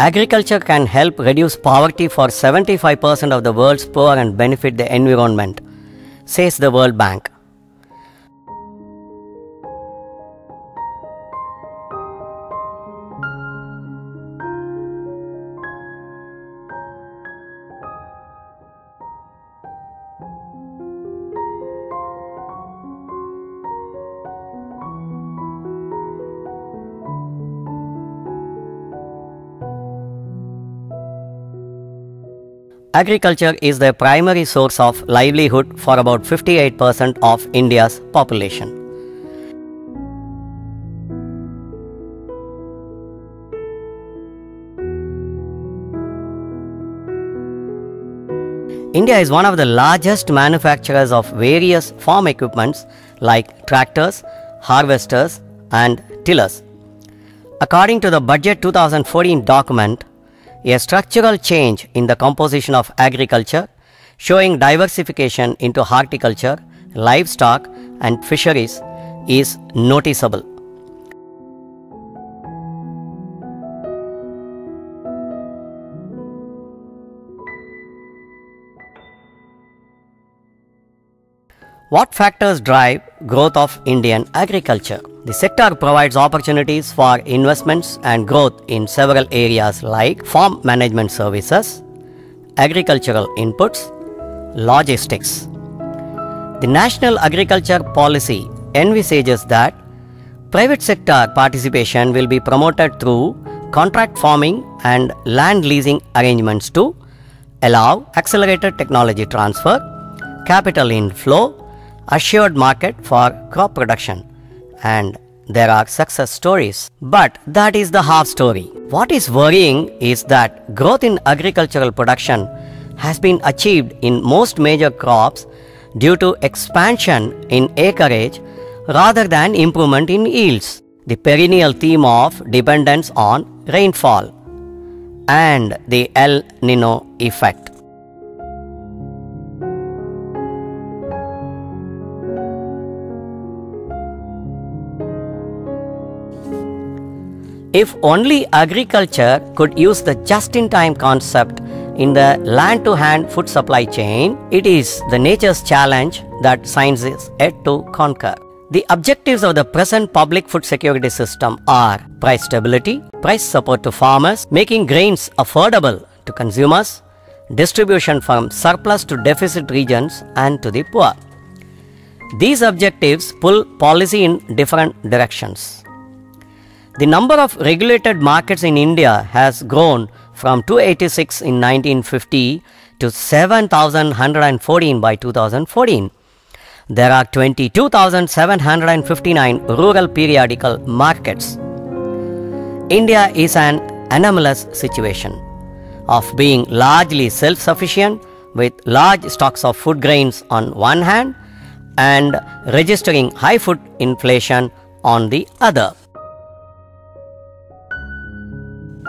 Agriculture can help reduce poverty for 75% of the world's poor and benefit the environment, says the World Bank. Agriculture is the primary source of livelihood for about 58% of India's population. India is one of the largest manufacturers of various farm equipments like tractors, harvesters, and tillers. According to the Budget 2014 document, a structural change in the composition of agriculture, showing diversification into horticulture, livestock, and fisheries, is noticeable. What factors drive growth of Indian agriculture? The sector provides opportunities for investments and growth in several areas like farm management services, agricultural inputs, logistics. The National Agriculture Policy envisages that private sector participation will be promoted through contract farming and land leasing arrangements to allow accelerated technology transfer, capital inflow, assured market for crop production and there are success stories. But that is the half story. What is worrying is that growth in agricultural production has been achieved in most major crops due to expansion in acreage rather than improvement in yields. The perennial theme of dependence on rainfall and the El Nino effect. If only agriculture could use the just in time concept in the land to hand food supply chain, it is the nature's challenge that science is yet to conquer. The objectives of the present public food security system are price stability, price support to farmers, making grains affordable to consumers, distribution from surplus to deficit regions and to the poor. These objectives pull policy in different directions. The number of regulated markets in India has grown from 286 in 1950 to 7,114 by 2014. There are 22,759 rural periodical markets. India is an anomalous situation of being largely self sufficient with large stocks of food grains on one hand and registering high food inflation on the other.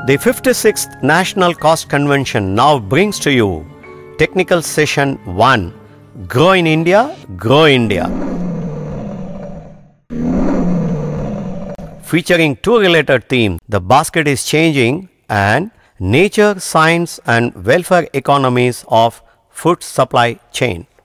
The 56th National Cost Convention now brings to you Technical Session 1 Grow in India, Grow India. Featuring two related themes The basket is changing and Nature, Science and Welfare Economies of Food Supply Chain.